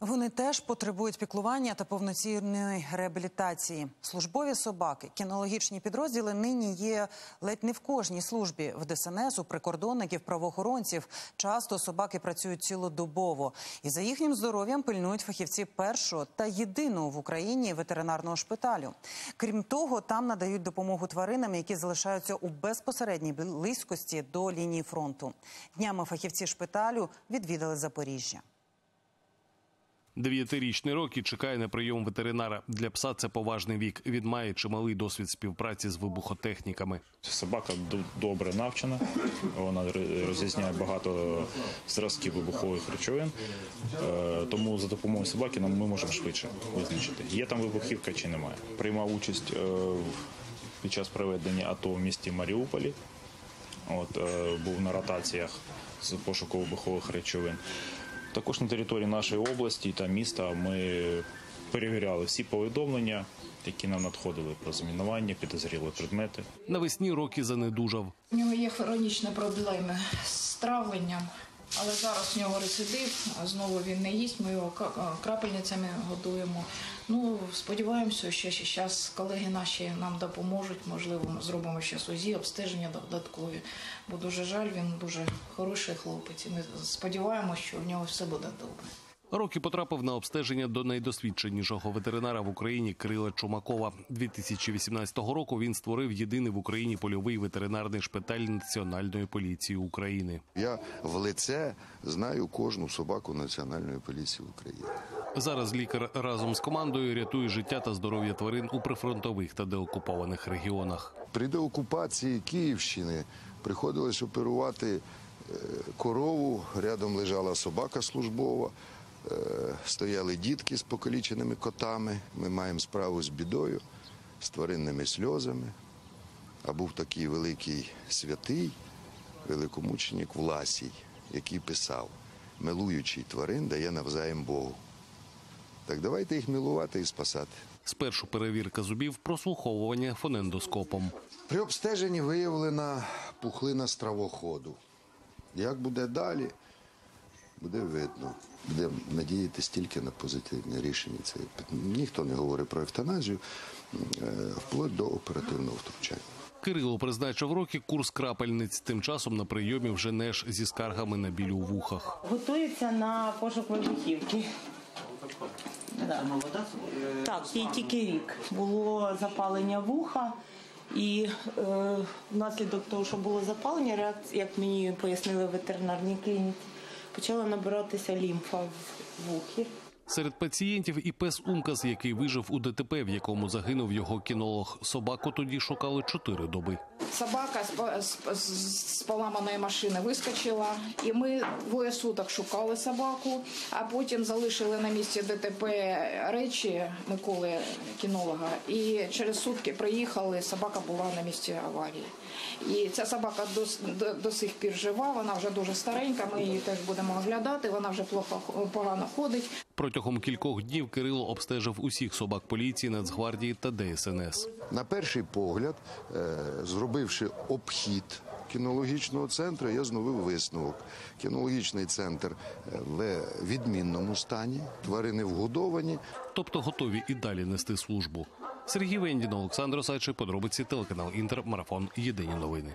Вони теж потребують піклування та повноцінної реабілітації. Службові собаки, кінологічні підрозділи нині є ледь не в кожній службі. В ДСНС, у прикордонників, правоохоронців. Часто собаки працюють цілодобово. І за їхнім здоров'ям пильнують фахівці першого та єдиного в Україні ветеринарного шпиталю. Крім того, там надають допомогу тваринам, які залишаються у безпосередній близькості до лінії фронту. Днями фахівці шпиталю відвідали Запоріжжя. Дев'ятирічний Рокі чекає на прийом ветеринара. Для пса це поважний вік. Він має чималий досвід співпраці з вибухотехніками. Собака добре навчена, вона розрізняє багато зразків вибухових речовин, Е, тому за допомогою собаки ми можемо швидше визначити, є там вибухівка чи немає. Приймав участь е, під час проведення АТО в місті Маріуполі. От, е, був на ротаціях з пошуку вибухових речовин. Також на території нашої області та міста ми перевіряли всі повідомлення, які нам надходили про замінування, підозріли предмети. Навесні роки занедужав. У нього є хронічні проблеми з травленням, але зараз у нього рецидив, знову він не їсть, ми його крапельницями годуємо. Ну, сподіваємося, що зараз колеги наші нам допоможуть, можливо, ми зробимо ще УЗІ, обстеження додаткові. Бо дуже жаль, він дуже хороший хлопець. І ми сподіваємося, що в нього все буде добре. Рокі потрапив на обстеження до найдосвідченішого ветеринара в Україні Кирила Чумакова. 2018 року він створив єдиний в Україні польовий ветеринарний шпиталь Національної поліції України. Я в лице знаю кожну собаку Національної поліції України. Зараз лікар разом з командою рятує життя та здоров'я тварин у прифронтових та деокупованих регіонах. При деокупації Київщини приходилось оперувати е, корову. Рядом лежала собака службова, стояли дітки з покаліченими котами. Ми маємо справу з бідою, з тваринними сльозами. А був такий великий святий, великомученик Власій, який писав: милуючий тварин дає навзаєм Богу. Так давайте їх милувати і спасати. Спершу перевірка зубів, прослуховування фонендоскопом. При обстеженні виявлена пухлина стравоходу. Як буде далі, буде видно. Будемо надіятися тільки на позитивне рішення. Це ніхто не говорить про евтаназію, е, вплоть до оперативного втручання. Кирило призначив роки курс крапельниць. Тим часом на прийомі вже неш зі скаргами на біль у вухах. Готується на пошук вибухівки. Так, їй тільки рік. Було запалення вуха, і е, внаслідок того, що було запалення, реакція, як мені пояснили в ветеринарній клініці, почала набиратися лімфа в вухі. Серед пацієнтів і пес Умкас, який вижив у ДТП, в якому загинув його кінолог. Собаку тоді шукали чотири доби. Собака з, по- з, з, з поламаної машини вискочила, і ми двоє суток шукали собаку, а потім залишили на місці ДТП речі Миколи кінолога. І через сутки приїхали. Собака була на місці аварії. І ця собака до, до, до сих пір жива. Вона вже дуже старенька. Ми її теж будемо оглядати. Вона вже плохо погано ходить. Протягом кількох днів Кирило обстежив усіх собак поліції, Нацгвардії та ДСНС. На перший погляд, е, зробивши обхід кінологічного центру, я зновив висновок. Кінологічний центр е, в відмінному стані, тварини вгодовані. Тобто готові і далі нести службу. Сергій Вендін, Олександр Осадчий, подробиці телеканал Інтер, марафон. Єдині новини.